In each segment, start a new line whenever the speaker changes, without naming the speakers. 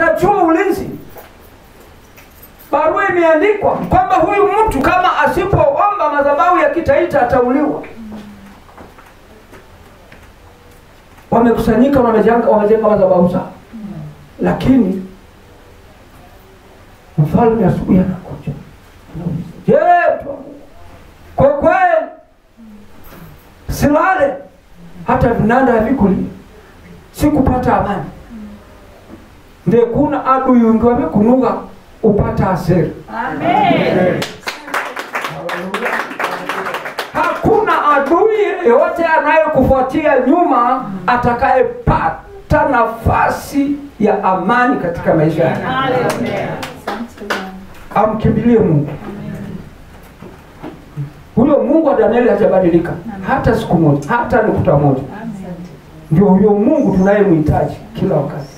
watachua ulinzi. Barua imeandikwa kwamba huyu mtu kama asipoomba madhabahu ya kitaita atauliwa. Wamekusanyika wamejenga madhabahu zao. Lakini mfalme asubuhi anakuja. Je kwa kweli silale hata vinanda havikulia sikupata amani nde kuna adui wengi wamekunuga upata hasira hakuna adui yeyote anayekufuatia nyuma atakayepata nafasi ya amani katika maisha yake. Amkimbilie mungu. Huyo mungu wa danieli hajabadilika. Hata siku moja hata nukuta moja. Ndio huyo mungu tunayemhitaji kila wakati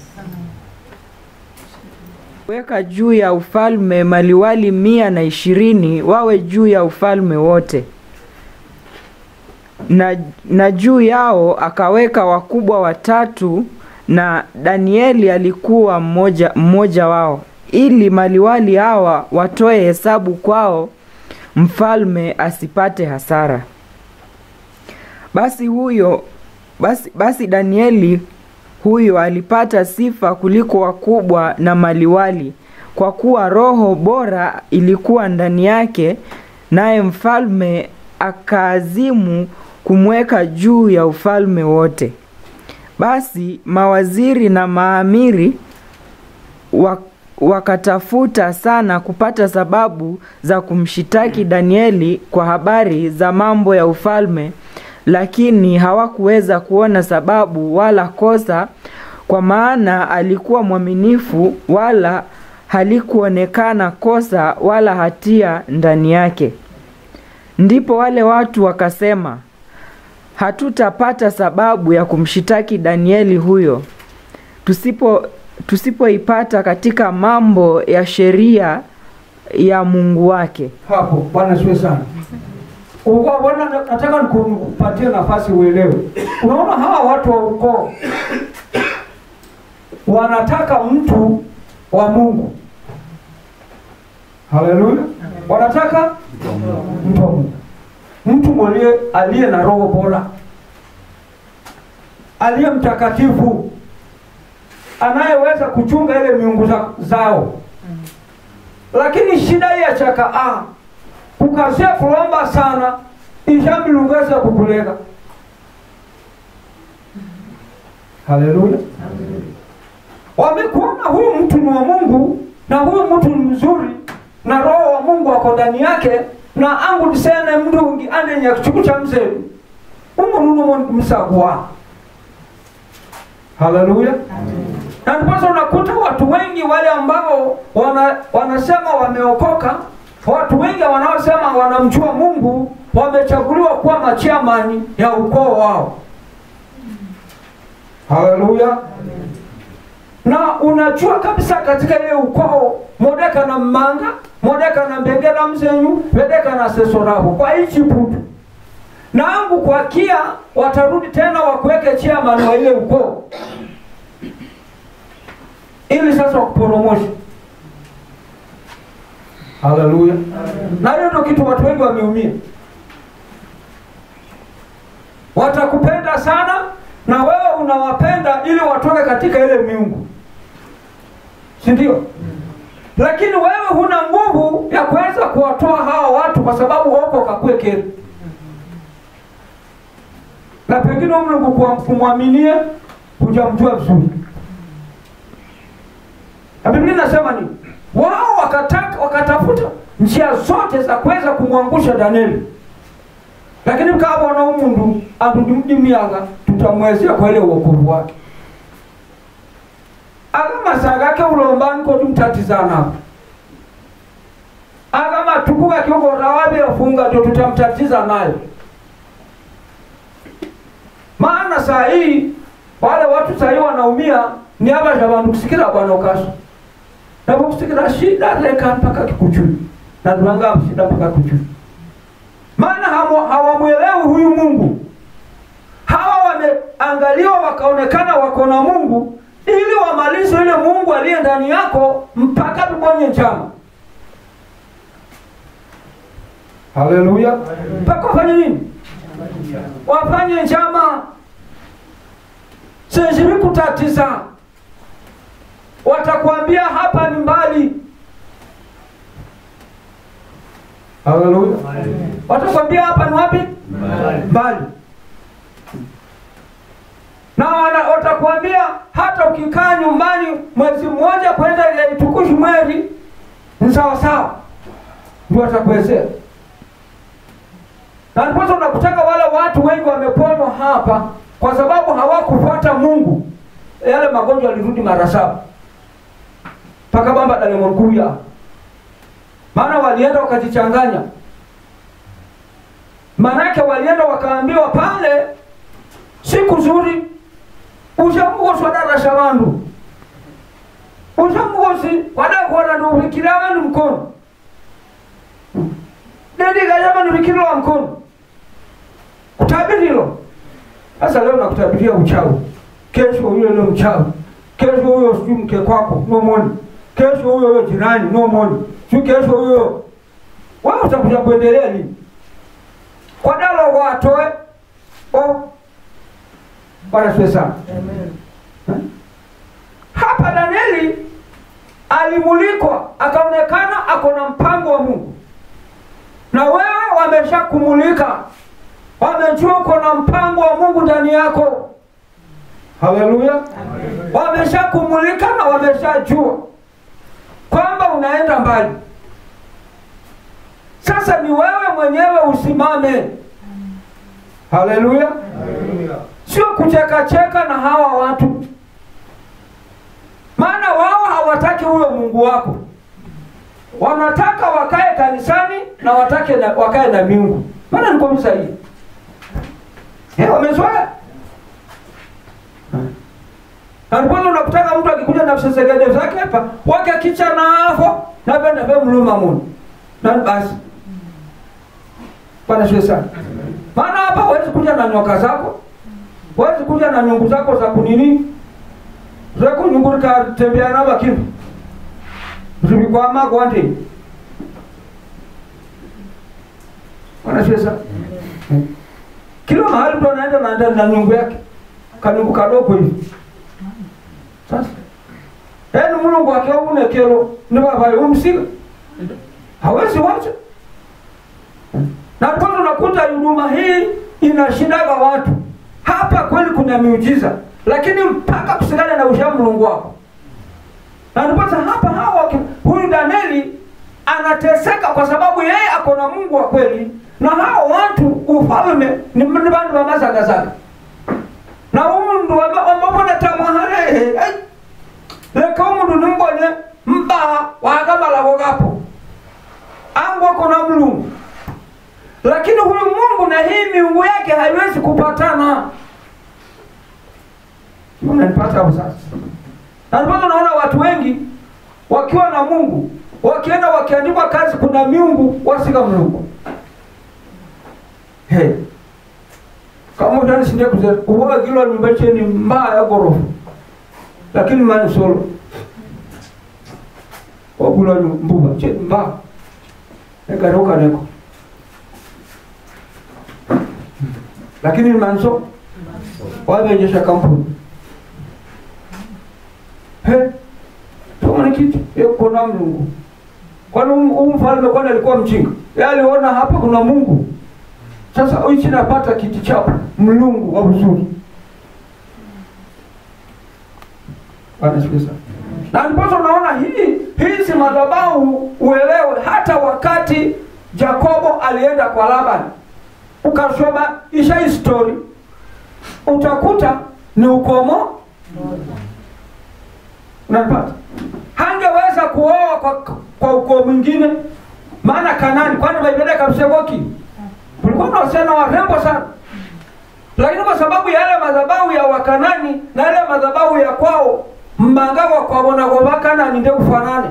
weka juu ya ufalme maliwali mia na ishirini wawe juu ya ufalme wote. Na, na juu yao akaweka wakubwa watatu na danieli alikuwa mmoja, mmoja wao. Ili maliwali hawa watoe hesabu kwao mfalme asipate hasara. Basi huyo basi, basi danieli huyo alipata sifa kuliko wakubwa na maliwali kwa kuwa roho bora ilikuwa ndani yake naye mfalme akaazimu kumweka juu ya ufalme wote. Basi mawaziri na maamiri wakatafuta sana kupata sababu za kumshitaki danieli kwa habari za mambo ya ufalme lakini hawakuweza kuona sababu wala kosa kwa maana alikuwa mwaminifu wala halikuonekana kosa wala hatia ndani yake. Ndipo wale watu wakasema hatutapata sababu ya kumshitaki danieli huyo. Tusipo tusipoipata katika mambo ya sheria ya mungu wake.
Hapo bwana sana Ulikuwa bwana nataka nikupatie nafasi uelewe. Unaona hawa watu wa ukoo? Wanataka mtu wa mungu. Haleluya wanataka mtu wa mungu. Mtu mwenye aliye na roho bora. Aliye mtakatifu. Anayeweza kuchunga ile miungu zao. Lakini shida ya chaka ah, kukasia kulomba sana ishamilungesa kukuleka. Haleluya wamekuona huyu mtu ni wa mungu na huyu mtu ni mzuri na roho wa mungu ako ndani yake na angu disene mndungi anenya kichuku cha mzelu umununomo msagwa haleluya na ndiposa unakuta watu wengi wale ambao wana, wanasema wameokoka watu wengi wanaosema wanamjua mungu wamechaguliwa kuwa machiamani ya ukoo wao. Haleluya. Na unajua kabisa katika ile ukoo modeka na mmanga modeka na mbengera mzenyu vedeka na sesorahu kwa ichi putu angu kwa kia watarudi tena wakuweke chiamani wa ile ukoo. Ili sasa wakuporomosha haleluya na hiyo ndio kitu watu wengi wameumia. Watakupenda sana na wewe unawapenda ili watoke katika ile miungu. Si ndio? Lakini wewe huna nguvu ya kuweza kuwatoa hawa watu kwa sababu wako kakwekeri na pengine mlungu kumwaminie hujamjua vizuri. Na biblia inasema ni wao wakataka wakatafuta njia zote za kuweza kumwangusha danieli. Lakini mkabona umundu andudimdimiaga tutamwezea kwa ile uokovu wake. Agamasaga gake ulombani kodi mtatizanapo agama tuku gakiugora waviafunga ndio tutamtatiza nayo maana saa hii wale watu saa hii wanaumia ni abasha bantu kusikira bwana ukaso nabo kusikira shida leka mpaka kikuchuni. na tunanga shida mpaka kuchui maana hawamwelewi huyu mungu. Hawa wameangaliwa wakaonekana wako na mungu ili wamalize ile mungu aliye ndani yako mpaka tubonye njama. Haleluya. Mpaka wafanye nini? Wafanye njama. Sijiri kutatiza watakwambia hapa ni mbali. Haleluya watakwambia hapa ni wapi? Mbali. Na wana- watakwambia hata ukikaa nyumbani mwezi mmoja kwenda ile itukushi mwezi ni sawa sawa. Ndio watakuwezea. Na ndiposa unakutaka wale watu wengi wameponywa hapa kwa sababu hawakufuata mungu. Yale magonjwa yalirudi mara saba mpaka bamba dalemorkuya maana walienda wakajichanganya. Maanake walienda wakaambiwa pale siku zuri ushamugoswa darasha vandu ushamugosi wadakuona ndiuvikira vandu mkono. Dendigajama ndivikiriwa mkono. Kutabirilo sasa leo nakutabiria uchawi kesho huyo leo mchawi kesho huyo sijui mke kwako nomoni kesho huyo huyo jirani nomoni si kesho huyo. Wewe utakuja kuendelea nini? Kwa dalo watoe. O. Bwana siwe sana. Eh? hapa danieli alimulikwa akaonekana ako na mpango wa mungu. Na wewe wameshakumulika, wamejua uko na mpango wa mungu ndani yako. Haleluya. Wameshakumulika na wameshajua kwamba unaenda mbali. Sasa ni wewe mwenyewe usimame. Haleluya. Sio kuchekacheka na hawa watu. Maana wao hawataki huyo mungu wako. Wanataka wakae kanisani na watake na, wakae na miungu. Maana niko eh, wamezoea na ndipo unakutaka mtu akikuja na visesegede zake hapa wake kicha navo napenda ve mluma munu na basi. Bwana shwe sana. Maana hapa wezi kuja na nyoka zako wezi kuja na nyungu zako za kunini. Zekunyungurika tembea na vakindu kwa kwande bwana shwe sana. Kila mahali mtu anaenda na nyungu yake. Kanyungu kadogo hivi sasa yaani mulungu akiaunekelo unekelo nivavayo umsiga hawezi wacha. Na kwanza nakuta huduma hii inashindaga watu. Hapa kweli kuna miujiza lakini mpaka kusigana na usha mlungu wako. Na ndiposa hapa hawa huyu danieli anateseka kwa sababu yeye akona mungu wa kweli. Na hao watu ufalme ni bandu bamazagazaga na umndu ambapo leka umundu nimbone mbaha wakamalako gapo angwako na mlungu lakini huyu mungu na hii miungu yake haiwezi kupatana. Unanipata hapo sasa? Na ndiposa watu wengi wakiwa na mungu wakienda wakiandikwa kazi kuna miungu wasika mlungu hey. kama utanisinde kuzera uwagilwa nyumba cheni mbaya ya gorofa lakini mani solo mbuba che mba. Negaruka neko. Lakini manso wavenjesha kampuni. He tumani kitu yekona mlungu kwani huu mfalme kwani alikuwa mchinga? Ye aliona hapa kuna mungu. Sasa ichi napata kiti chapo mlungu wa uzuri anasikia na ndipo unaona hii hizi madhabahu uelewe hata wakati jakobo alienda kwa labani ukasoma isha histori utakuta ni ukomo unanipata hangeweza kuoa kwa, kwa ukoo mwingine maana kanani kwani vaipeleka msegoki kulikuwa na wasichana warembo sana. Lakini kwa sababu ya yale madhabahu ya wakanani na yale madhabahu ya kwao mmangagwa kwabona kwa vakanani nde kufanane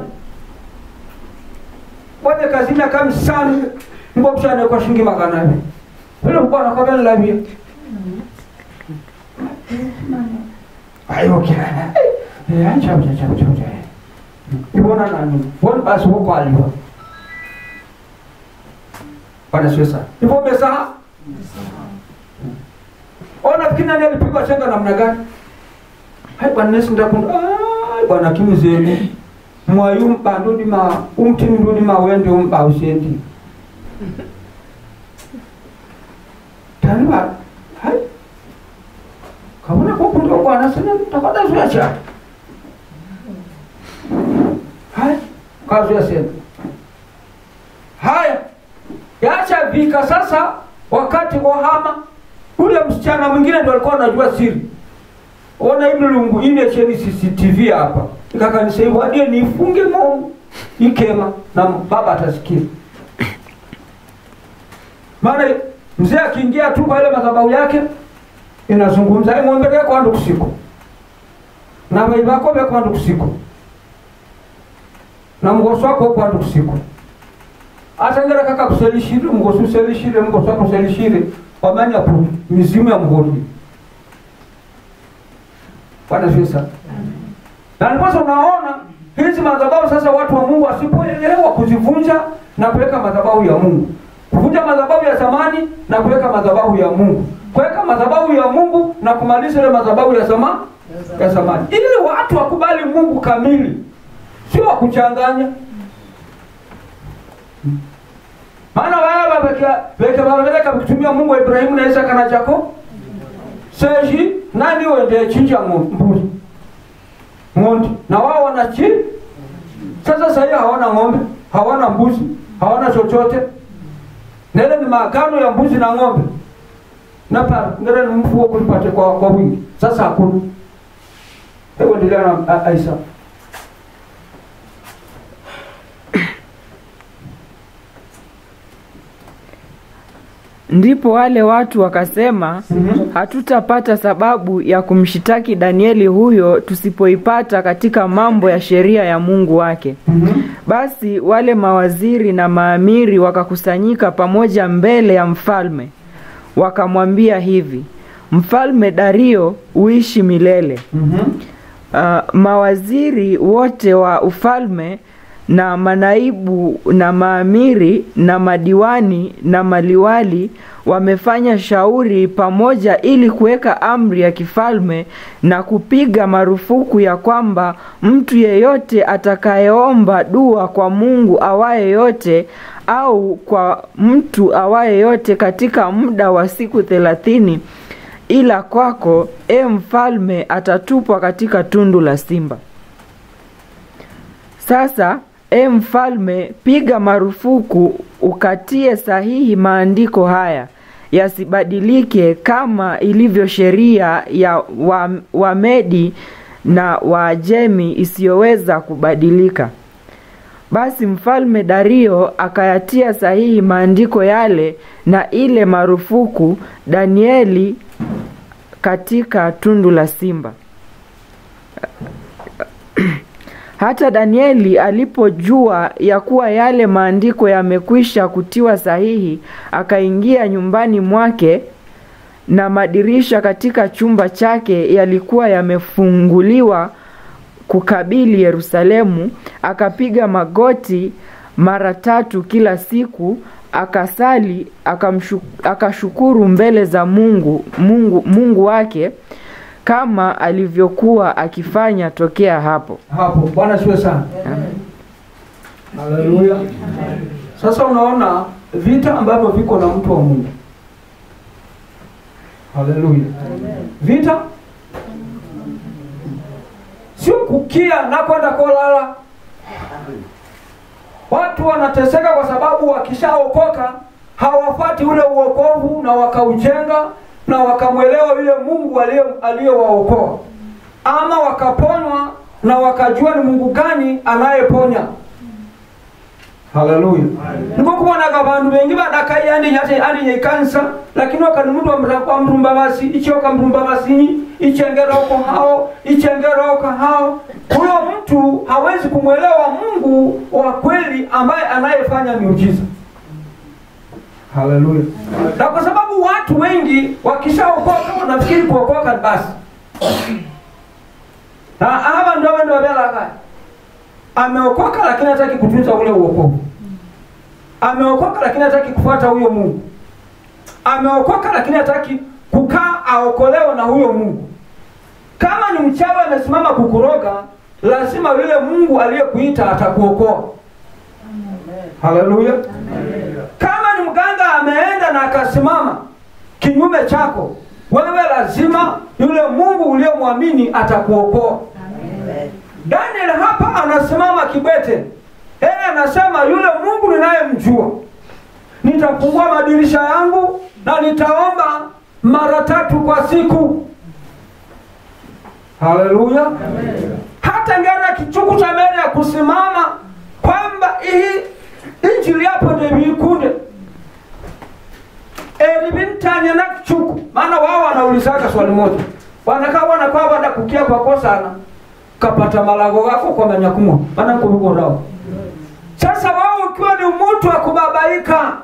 kwenye kazini akamisani ngokushane kwa shingi makanani vile mkwana kwa vile labia. Ayoke eh acha acha ibona nani? Won basi huko aliwa. Bwana Yesu sana. Hivyo umesahau? Ona fikiri nani alipigwa chenga namna gani? Hai bwana Yesu ndakunda. Ai bwana kimizeni. Mwayu mbando di ma umtini ndo di ma wende umba usendi. Tanwa hai. Kabona kwa kundo bwana sana takada zuya cha. Hai kazuya sema. Haya yacha vika sasa wakati kuhama hama ule msichana mwingine ndo alikuwa anajua siri ona hii mlungu ile cheni CCTV hapa. Ikakanisa hivyo hadi nifunge mo ikema na baba atasikia. Maana mzee akiingia tu kwa ile madhabahu yake inazungumza kwa ndo kusiku na waibako be kwa ndo kusiku na mgoso wako kwa ndo kusiku atengera kaka kuselishire mgoso uselishire mgoso wako uselishire wamanya mizimu ya mgodi Bwana Yesu. Na ndipo unaona hizi madhabahu sasa watu wa Mungu wasipoelewa kuzivunja na kuweka madhabahu ya Mungu. Kuvunja madhabahu ya zamani na kuweka madhabahu ya Mungu. Kuweka madhabahu ya Mungu na kumaliza ile madhabahu ya zamani ya zamani. Ili watu wakubali Mungu kamili. Sio wa kuchanganya. Maana wao weke weke waweleka kutumia Mungu wa Ibrahimu na Isaka na Yakobo. Seji nani wende chinja mbuzi ng'ombe. Na wao wanachi sasa hivi hawana ng'ombe hawana mbuzi hawana chochote. Nele ni maagano ya mbuzi na ng'ombe. Na pa ngere ni mfuo kulipate kwa, kwa wingi. Sasa hakuna. Hebu endelea na Aisha
Ndipo wale watu wakasema,
Mhm.
hatutapata sababu ya kumshitaki Danieli huyo tusipoipata katika mambo ya sheria ya Mungu wake.
Mhm.
Basi wale mawaziri na maamiri wakakusanyika pamoja mbele ya mfalme, wakamwambia hivi: Mfalme Dario, uishi milele.
Mhm.
Uh, mawaziri wote wa ufalme na manaibu na maamiri na madiwani na maliwali wamefanya shauri pamoja ili kuweka amri ya kifalme na kupiga marufuku ya kwamba mtu yeyote atakayeomba dua kwa Mungu awaye yote au kwa mtu awaye yote katika muda wa siku thelathini ila kwako e mfalme atatupwa katika tundu la simba. Sasa e mfalme piga marufuku ukatie sahihi maandiko haya yasibadilike kama ilivyo sheria ya Wamedi wa- na waajemi isiyoweza kubadilika basi mfalme Dario akayatia sahihi maandiko yale na ile marufuku Danieli katika tundu la simba. Hata Danieli alipojua ya kuwa yale maandiko yamekwisha kutiwa sahihi, akaingia nyumbani mwake na madirisha katika chumba chake yalikuwa yamefunguliwa kukabili Yerusalemu, akapiga magoti mara tatu kila siku, akasali, akashukuru mbele za Mungu, Mungu, Mungu wake kama alivyokuwa akifanya tokea hapo.
hapo. Bwana siwe sana. Haleluya sasa unaona vita ambavyo viko na mtu wa mungu. Haleluya vita sio kukia na kwenda kulala. watu wanateseka kwa sababu wakishaokoka hawafati ule uokovu na wakaujenga na wakamwelewa yule mungu aliye- aliyewaokoa. Ama wakaponywa na wakajua ni mungu gani anayeponya. Haleluya nikokubonaga bandu bengi badakayi andi nyate andi nyeikanisa lakini wakani mndu wa mrumba basi ichoka mrumba basi ichengera uko hao ichengera uko hao. Huyo mtu hawezi kumwelewa mungu wa kweli ambaye anayefanya miujiza haleluya na kwa sababu watu wengi wakishaokoka wanafikiri kuokoka basi. Na hapa ndio wendo wabela ameokoka lakini hataki kutunza ule uokovu ameokoka lakini hataki kufuata huyo mungu. Ameokoka lakini hataki kukaa aokolewe na huyo mungu. Kama ni mchawi amesimama kukuroga lazima yule mungu aliyekuita atakuokoa. Haleluya kama ni mganga ameenda na akasimama kinyume chako wewe lazima yule mungu uliyomwamini atakuokoa. Daniel hapa anasimama kibwete, yeye anasema yule mungu ninayemjua nitafungua madirisha yangu na nitaomba mara tatu kwa siku. Haleluya. Hata ngana kichuku cha mbele ya kusimama kwamba hii injili yapo ndeviikunde erivintanya na kichuku maana wao wanaulizaga swali moja. Wanakaa wanakaa wada kukia kwako sana kapata malago gako kwa manyakumwa maana kuvikorao sasa wao ukiwa ni mtu wa kubabaika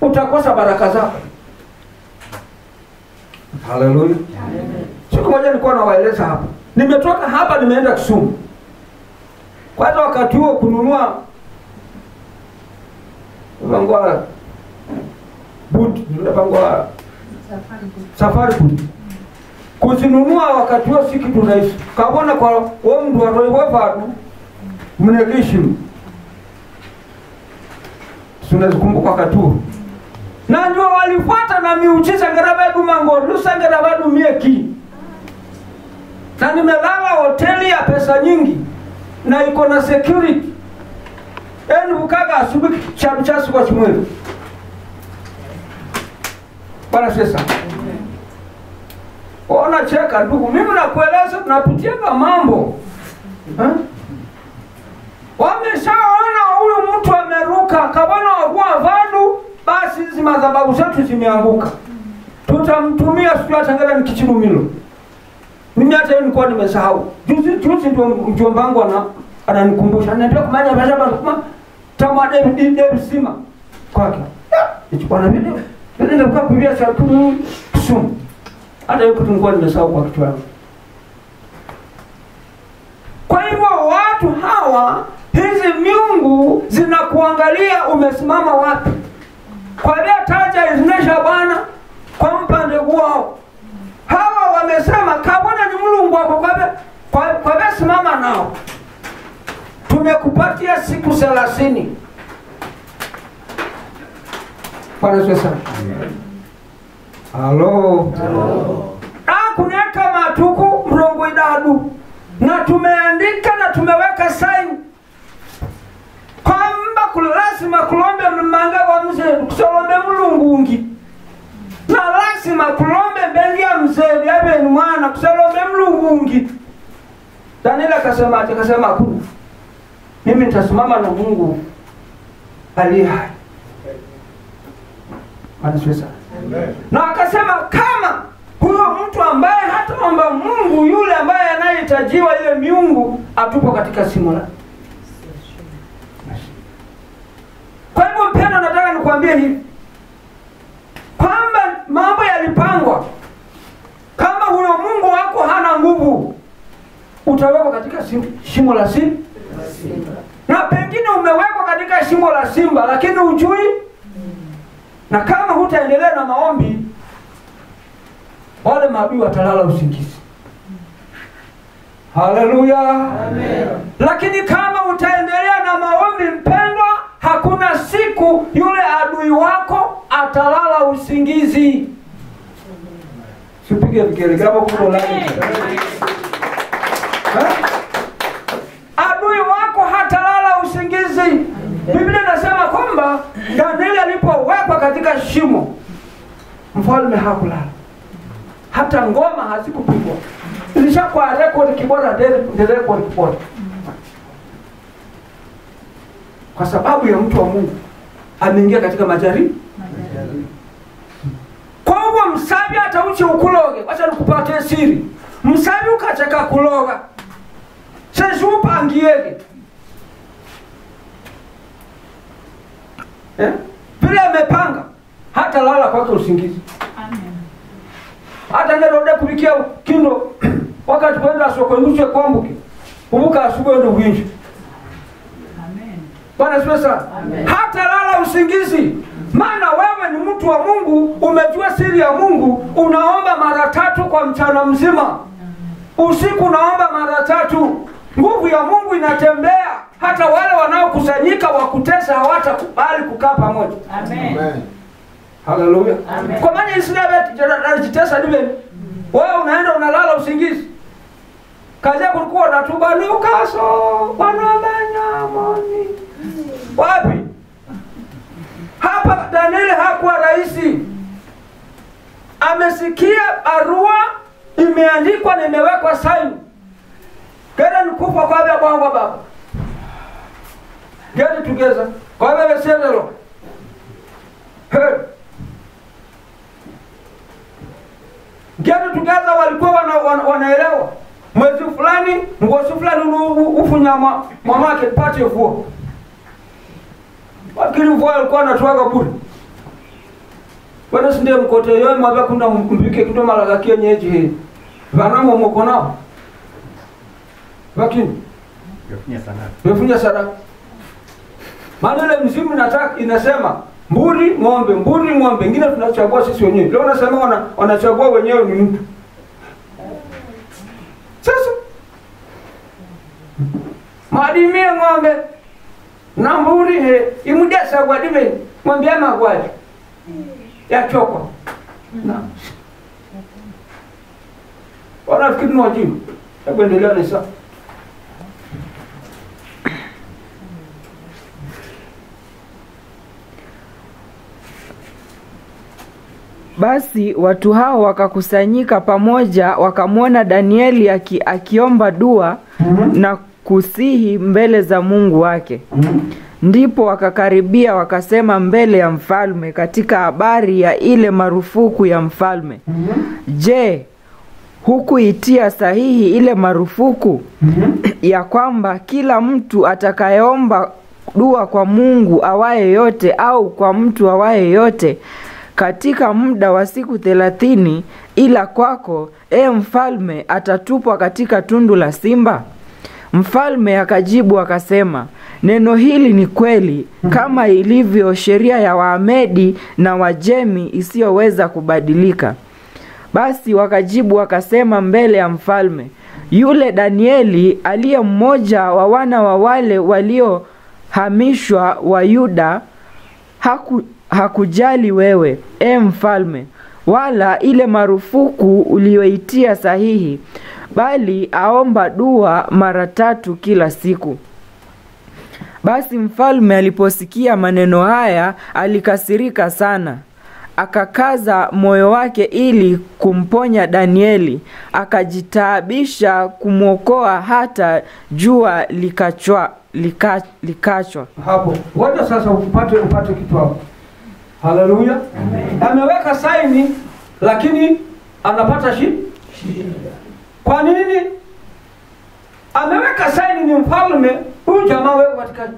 utakosa baraka zako. Haleluya siku moja nilikuwa nawaeleza hapa. Nimetoka hapa nimeenda kisumu. Kwanza wakati huo kununua pangwa bud zinapangwa safari bud kuzinunua wakati huo si kitu rahisi. Kabona kwa wo mndu waroiwe vadu mnegishi. tunazikumbuka wakati huo? Na ndio walifuata na miujiza ngera mango lusa ngera vadu mieki. Na nimelala hoteli ya pesa nyingi na iko na security. Eni bukaga asubuhi chabu chasu kwa chimwezi bwana sasa ona cheka ndugu mimi nakueleza tunapitiaga mambo. Eh? wameshaona huyu mtu ameruka kabona wakuwa vadu basi hizi madhabahu zetu zimeanguka. Tutamtumia sijui atangala ni kichirumilo mimi hata hiyo nilikuwa nimesahau. Juzi juzi ndio mjomba wangu ana ananikumbusha. Ananiambia kumanya baada ya kuma tama David David sima. Kwake. Ichukua na video ndio cha sumu hata kitu nilikuwa nimesahau kwa kichwa yangu. kwa hivyo watu hawa hizi miungu zinakuangalia umesimama wapi. Kwa vile taja izinesha bwana kwa mpande wao. Hawa wamesema kabona ni mulungu wako kwa- kwabe simama nao. Tumekupatia siku thelathini. Bwana Yesu halo? Akuneka matuku mrongo idadu. Na tumeandika na tumeweka saini kwamba lazima kulombe mmanga wa mzee kusolombe mlungungi na lazima kulombe mbengi ya mzee yabeni mwana kusolombe mlungungi danieli akasema ati akasema kuu mimi nitasimama na mungu aliye hai na akasema kama huyo mtu ambaye hataomba mungu yule ambaye anayehitajiwa ile miungu atupo katika simula. kwa hivyo mpendo nataka nikuambie hivi. Kwamba mambo yalipangwa. Kama huyo mungu wako hana nguvu utawekwa katika shimo la simba. Na pengine umewekwa katika shimo la simba lakini ujui na kama hutaendelea na maombi wale maadui watalala usingizi. Haleluya! Lakini kama utaendelea na maombi mpendwa hakuna siku yule adui wako atalala usingizi. Sipige kuna Eh? adui wako hatalala usingizi biblia inasema kwamba danieli alipowekwa katika shimo mfalme hakulala. Hata ngoma hazikupigwa. Ilishakuwa record kibora the record kibora. Kwa sababu ya mtu wa mungu ameingia katika majaribu kwa hivyo msabi hata uche ukuloge. Wacha nikupatie siri. Msabi ukachaka kuloga. Seshupangiege eh? vile amepanga hata lala kwake usingizi. Hata nerode kubikia kindo wakati kwenda soko uche kwambuke. Kumbuka asubuhi ndo winji bwana sana. Hata lala usingizi. Maana wewe ni mtu wa mungu umejua siri ya mungu unaomba mara tatu kwa mchana mzima. Usiku unaomba mara tatu. Nguvu ya mungu inatembea hata wale wanaokusanyika wakutesa hawatakubali kukaa pamoja.
Amen.
haleluya. Kwa maana israeli wewe unaenda unalala usingizi. Kazi yako ulikuwa unatuba lukaso wapi? Hapa danieli hakuwa rahisi. Amesikia barua imeandikwa na imewekwa saini Kera nikufa kwabe bwangwa baba gere tugeza kwabe beserelo hey. get together walikuwa wana, wana, wanaelewa. Mwezi fulani ngosi fulani ufunya mwa- mwamake pate mvua wakili mvua alikuwa anatwaga bure. Wena sinde mkote? Yoe mwabe kunda mbike kindo malaga kienyeji hii. Vanamo moko nao. Lakini? Mefunya sadaka maana ile mzimu nataka inasema mburi ng'ombe mburi ng'ombe. Ingine tunachagua sisi wenyewe. Leo nasema wana, wanachagua wenyewe ni mtu. Sasa mwadimie ng'ombe na mburi he. Imudesa gwadime mwambia magwadi yachokwa na. Wanafikiri ni wajibu hebu endelea na
Basi watu hao wakakusanyika pamoja, wakamwona Danieli aki, akiomba dua na kusihi mbele za Mungu wake. Ndipo wakakaribia wakasema mbele ya mfalme katika habari ya ile marufuku ya mfalme. Je, hukuitia sahihi ile marufuku ya kwamba kila mtu atakayeomba dua kwa Mungu awaye yote au kwa mtu awaye yote katika muda wa siku thelathini, ila kwako e mfalme atatupwa katika tundu la simba? Mfalme akajibu akasema, neno hili ni kweli, kama ilivyo sheria ya Waamedi na Wajemi isiyoweza kubadilika. Basi wakajibu wakasema mbele ya mfalme, yule Danieli aliye mmoja wa wana wa wale waliohamishwa wa Yuda haku, hakujali wewe, e mfalme, wala ile marufuku uliyoitia sahihi, bali aomba dua mara tatu kila siku. Basi mfalme aliposikia maneno haya alikasirika sana, akakaza moyo wake ili kumponya Danieli, akajitaabisha kumwokoa hata jua likachwa, lika, likachwa.
hapo ngoja sasa upate upate kitu hapo haleluya ameweka saini lakini anapata shi kwa nini? Ameweka saini ni mfalme huyu jamaa wewe katika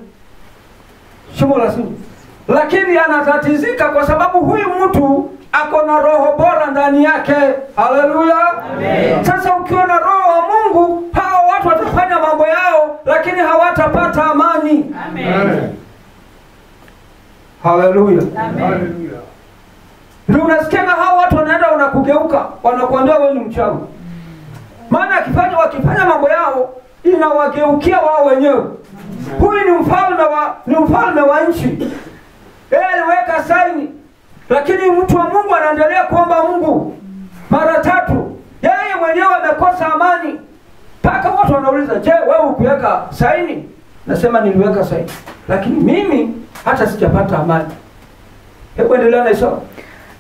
shimo la simu lakini anatatizika kwa sababu huyu mtu ako na roho bora ndani yake. Haleluya sasa ukiwa na roho wa mungu hawa watu watafanya mambo yao lakini hawatapata amani haleluya ndio unasikia hawa watu wanaenda wanakugeuka wanakuambia wewe ni mchawi. Maana akifanya wakifanya mambo yao inawageukia wao wenyewe. Huyu ni mfalme wa ni mfalme wa nchi. Yeye aliweka saini lakini mtu wa mungu anaendelea kuomba mungu mara tatu. Yeye mwenyewe amekosa amani. Mpaka watu wanauliza je wewe ukuweka saini? Nasema niliweka saini. Lakini mimi hata sijapata amani hebu endelea na isoma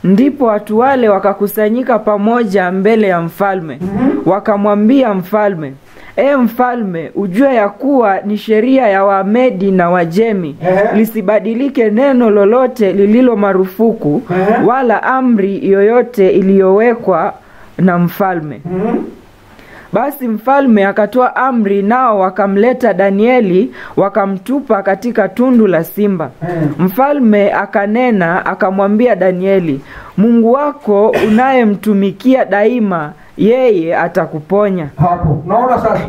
Ndipo watu wale wakakusanyika pamoja mbele ya mfalme, mm -hmm. wakamwambia mfalme, e mfalme, ujue ya kuwa ni sheria ya Wamedi na Wajemi
Ehe.
lisibadilike neno lolote lililo marufuku,
Ehe.
wala amri yoyote iliyowekwa na mfalme. Basi mfalme akatoa amri, nao wakamleta Danieli wakamtupa katika tundu la simba. Mfalme akanena akamwambia Danieli, Mungu wako unayemtumikia daima yeye atakuponya.
hapo. Naona sasa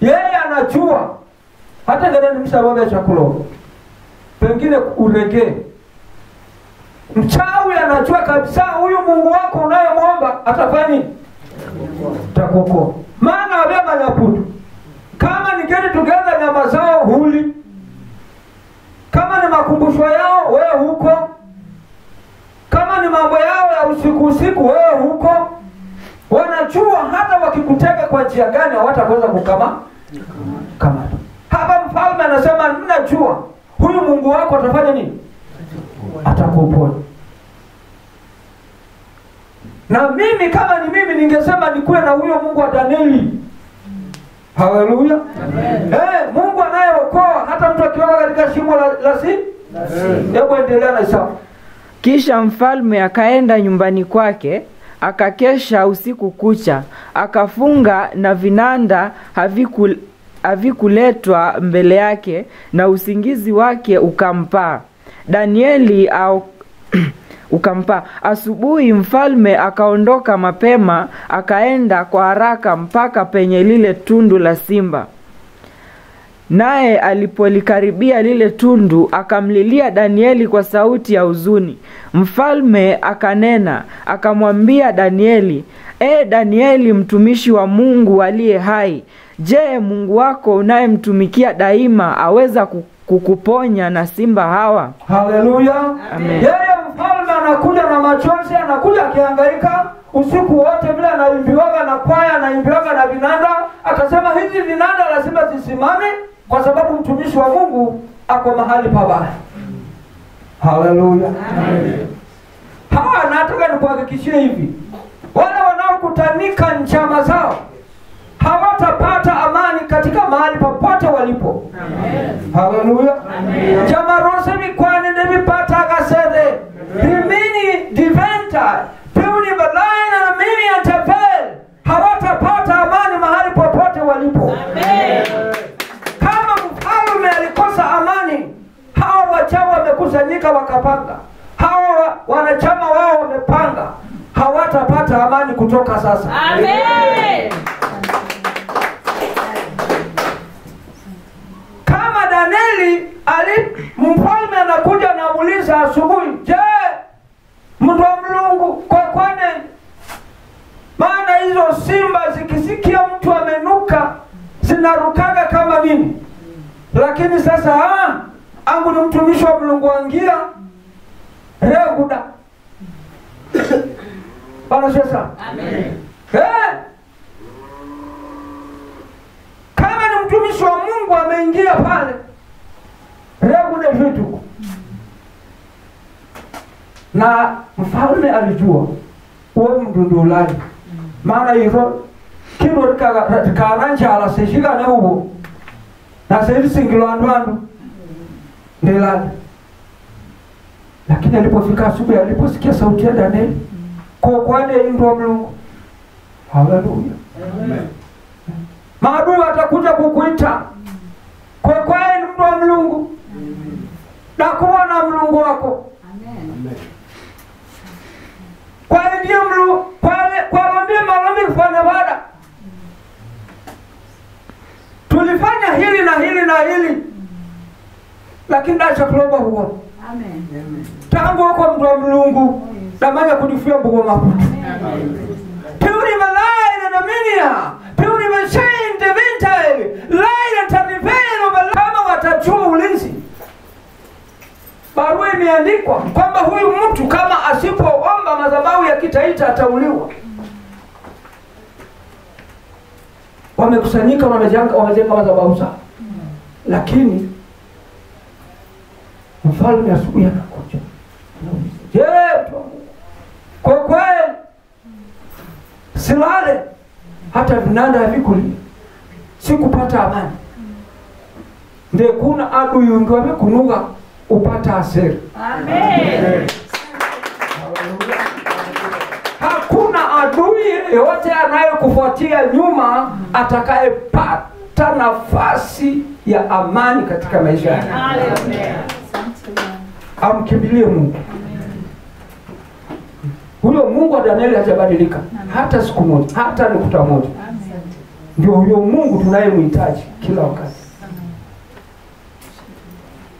yeye anajua. Hata ya chakula. Pengine uregee mchawi anajua kabisa huyu mungu wako unayemwomba atafanya takuokoa. Maana nyaputu kama ni geti tugeza nyama zao huli. Kama ni makumbusho yao wewe huko. Kama ni mambo yao ya usiku usiku wewe huko. Wanajua hata wakikutega kwa njia gani hawataweza kukama. Kama. hapa mfalme anasema mnajua huyu mungu wako atafanya nini? Atakuponya na mimi kama ni mimi ningesema nikuwe na huyo mungu wa danieli. Haleluya. Eh, mungu anayeokoa hata mtu akiweka katika shimo la, la si? Hebu endelea na isabu
Kisha mfalme akaenda nyumbani kwake, akakesha usiku kucha, akafunga na vinanda haviku havikuletwa mbele yake, na usingizi wake ukampaa. Danieli au ukampaa. Asubuhi mfalme akaondoka mapema, akaenda kwa haraka mpaka penye lile tundu la simba. Naye alipolikaribia lile tundu, akamlilia Danieli kwa sauti ya huzuni. Mfalme akanena, akamwambia Danieli, E Danieli, mtumishi wa Mungu aliye hai, je, Mungu wako unayemtumikia daima aweza ku- kukuponya na simba hawa?
haleluya.
Amen.
yeye mfalme anakuja na machozi anakuja akihangaika. Usiku wote vile anaimbiwaga na kwaya anaimbiwaga na vinanda. Akasema hizi vinanda lazima zisimame kwa sababu mtumishi wa mungu ako mahali pabaya haleluya. Hawa nataka nikuhakikishie hivi. Wale wanaokutanika njama zao hawatapata amani katika mahali popote walipo. Haleluya. Jamarose bikwani nebipatagasere rimini diventa piuni balaina na mimi antepel hawatapata amani mahali popote walipo. Kama mfalme alikosa amani hawa wachawa wamekusanyika wakapanga. Hawa wanachama wao wamepanga. Hawatapata amani kutoka sasa.
Amen.
kama Danieli ali mfalme anakuja anamuuliza asubuhi, je, mtu wa Mlungu kwa kwane? Maana hizo simba zikisikia mtu amenuka zinarukaga kama nini, lakini sasa ha, angu ni mtumishi wa Mlungu wangia. Reguda bana sasa eh, kama ni mtumishi wa Mungu ameingia pale regude vitu na mfalme alijua uwo mdundulani maana iro kino rikaranjala seshikane uvo na serisingilo andu andu ndilali lakini alipofika asubuhi aliposikia sauti ya Danieli kokwane mtu mlungu Mungu haleluya. Maadui watakuja kukuita. Mtu wa mlungu nakuona mlungu wako. Amen. ndiye mlu kwale kwalambie malombi kufanya bada tulifanya hili na hili na hili. Lakini dacha kulomba huo tangu huko mtu wa mlungu damanya kujifia mbugo makutu tiuri malaina na minia Piuni mashain devintail Laila tarifeno Kama watajua ulinzi Barua imeandikwa kwamba huyu mtu kama asipoomba madhabahu ya kitaita atauliwa. Wamekusanyika wamejenga madhabahu sana, lakini mfalme asubuhi anakuja. Je kwa kweli silale hata vinanda havikulia? Sikupata amani. Ndekuna adui ungi wamekunuga upata aseri
Amen.
hakuna adui yeyote anayekufuatia nyuma atakayepata nafasi ya amani katika maisha yake. Amkimbilie mungu. Huyo Mungu wa Danieli hajabadilika. Hata siku moja, hata nukta moja. Ndio huyo Mungu tunayemhitaji kila wakati.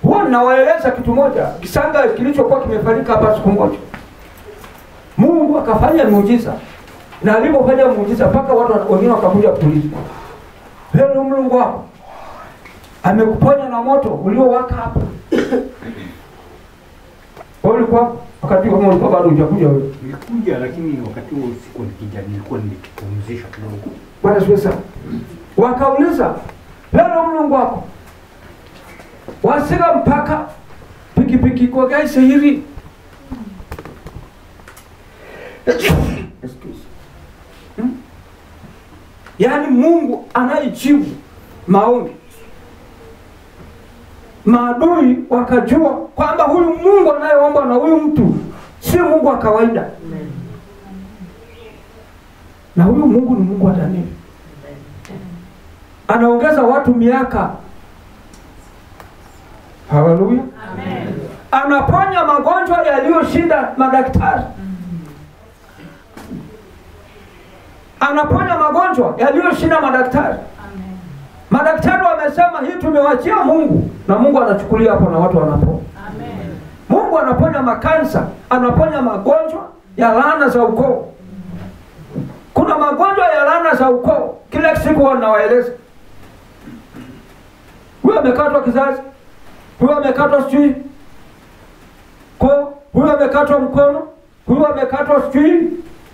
Huwa nawaeleza kitu moja, kisanga kilichokuwa kimefanyika hapa siku moja. Mungu akafanya muujiza, na alipofanya muujiza mpaka watu wengine wakakuja kuuliza, leo Mungu wako amekuponya na moto uliowaka hapa. Ulikuwa wakati huo ulikuwa bado hujakuja wewe.
Nilikuja lakini wakati huo usiku nikija nilikuwa nikipumzisha kidogo.
Bwana siwe sawa. Wakauliza, leo Mungu wako wasika mpaka pikipiki kwa gaisi hivi. Hmm? Yaani Mungu anayejibu maombi. Maadui wakajua kwamba huyu Mungu anayeomba na huyu mtu si Mungu wa kawaida, na huyu Mungu ni Mungu wa Danieli anaongeza watu miaka. Haleluya! Anaponya magonjwa yaliyoshinda madaktari, anaponya magonjwa yaliyoshinda madaktari. Madaktari wamesema hii tumewachia Mungu, na Mungu anachukulia hapo na watu wanapoa Mungu anaponya makansa, anaponya magonjwa ya laana za ukoo. Kuna magonjwa ya laana za ukoo, kila siku wanawaeleza huyo amekatwa kizazi, huyo amekatwa sijui ko, huyu amekatwa mkono, huyu amekatwa sijui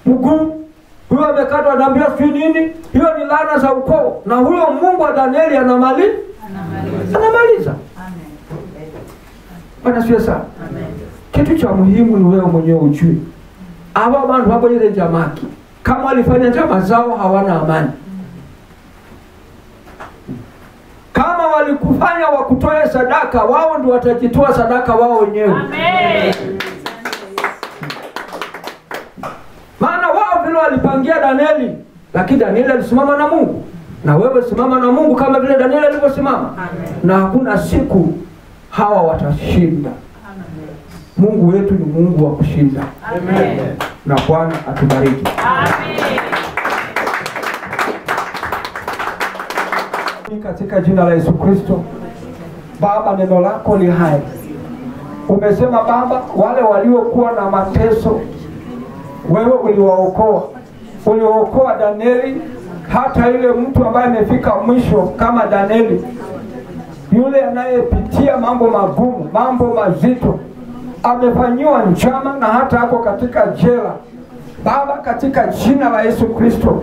mguu, huyu amekatwa naambia sijui nini. Hiyo ni lana za ukoo, na huyo Mungu wa Danieli anamali anamaliza. Bwana sio sana. Kitu cha muhimu ni wewe mwenyewe ujui aba bantu bakoyere jamaki kama walifanya njama zao hawana amani kama walikufanya wakutoe sadaka, wao ndio watajitoa sadaka wao wenyewe. Maana wao vile walipangia Danieli, lakini Danieli alisimama na Mungu, na wewe simama na Mungu kama vile Danieli alivyosimama, na hakuna siku hawa watashinda. Mungu wetu ni Mungu wa kushinda, Amen. na Bwana atubariki. Katika jina la Yesu Kristo. Baba, neno lako ni hai. Umesema Baba, wale waliokuwa na mateso wewe uliwaokoa, uliwaokoa Danieli, hata yule mtu ambaye amefika mwisho kama Danieli, yule anayepitia mambo magumu, mambo mazito, amefanyiwa njama na hata ako katika jela. Baba, katika jina la Yesu Kristo,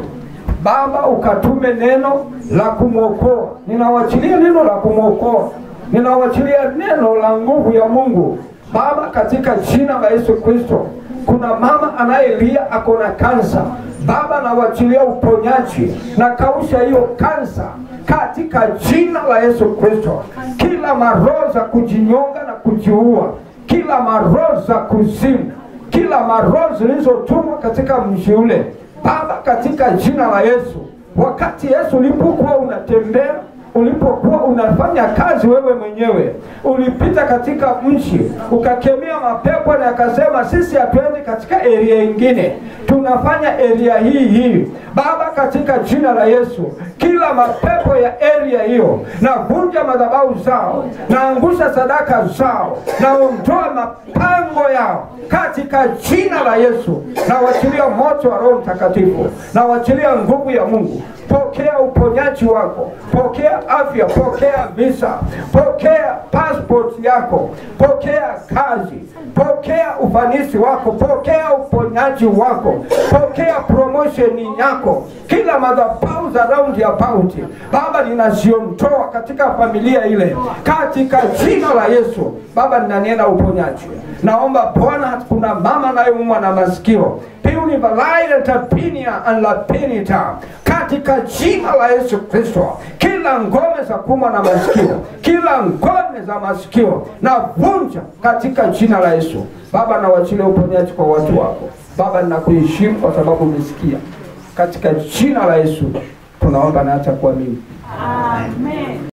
Baba ukatume neno la kumwokoa. Ninawachilia neno la kumwokoa, ninawachilia neno la nguvu ya Mungu Baba, katika jina la Yesu Kristo. Kuna mama anayelia ako na kansa Baba, nawachilia uponyaji na kausha hiyo kansa katika jina la Yesu Kristo. Kila maroho za kujinyonga na kujiua, kila maroho za kuzimu, kila maroho zilizotumwa katika mji ule Baba, katika jina la Yesu, wakati Yesu ulipokuwa unatembea, ulipokuwa unafanya kazi wewe mwenyewe, ulipita katika mchi ukakemea mapepo na akasema, sisi hatuendi katika eria ingine, tunafanya eria hii hii. Baba, katika jina la Yesu, kila mapepo ya eria hiyo, navunja madhabahu zao, naangusha sadaka zao, naondoa mapango yao katika jina la Yesu. Nawachilia moto wa Roho Mtakatifu, nawachilia nguvu ya Mungu. Pokea uponyaji wako, pokea afya, pokea visa, pokea passport yako, pokea kazi, pokea ufanisi wako, pokea uponyaji wako, pokea promotion yako. Kila madhabahu za raundi ya pauti, Baba, ninaziondoa katika familia ile. Katika jina la Yesu. Baba, ninanena uponyaji. Naomba Bwana, kuna mama anayeumwa na masikio. Pinia anlapinita katika jina la Yesu Kristo, kila ngome za kumwa na masikio, kila ngome za masikio na vunja katika jina la Yesu. Baba, nawachilia uponyaji kwa watu wako. Baba, ninakuheshimu kwa sababu umesikia. Katika jina la Yesu tunaomba na hata kuamini.
Amen.